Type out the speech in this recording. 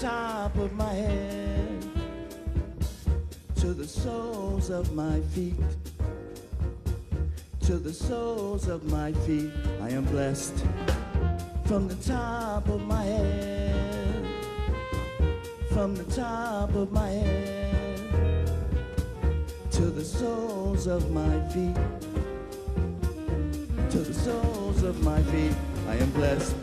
Top of my head to the soles of my feet. To the soles of my feet, I am blessed from the top of my head. From the top of my head to the soles of my feet. To the soles of my feet, I am blessed.